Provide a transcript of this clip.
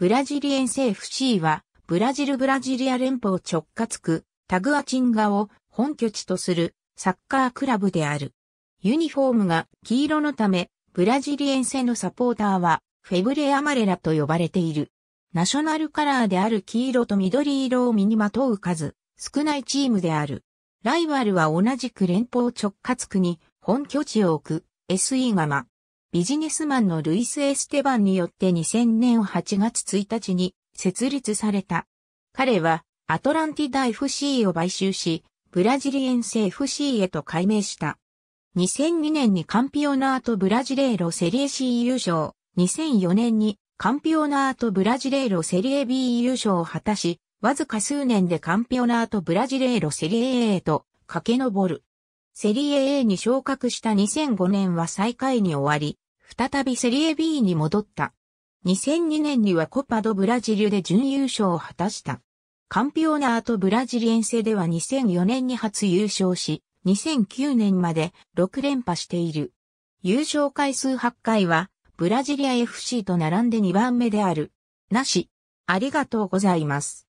ブラジリエンセ FC は、ブラジルブラジリア連邦直轄区、タグアチンガを本拠地とするサッカークラブである。ユニフォームが黄色のため、ブラジリエンセのサポーターは、フェブレアマレラと呼ばれている。ナショナルカラーである黄色と緑色を身にまとう数、少ないチームである。ライバルは同じく連邦直轄区に本拠地を置く SE ガマ。ビジネスマンのルイス・エステバンによって2000年8月1日に設立された。彼はアトランティダ FC を買収し、ブラジリエンセ FC へと改名した。2002年にカンピオナートブラジレーロセリエ C 優勝。2004年にカンピオナートブラジレーロセリエ B 優勝を果たし、わずか数年でカンピオナートブラジレーロセリエ A へと駆け上る。セリエ A に昇格した2005年は最下位に終わり、再びセリエ B に戻った。2002年にはコパドブラジルで準優勝を果たした。カンピオナートブラジリエンセでは2004年に初優勝し、2009年まで6連覇している。優勝回数8回は、ブラジリア FC と並んで2番目である。なし。ありがとうございます。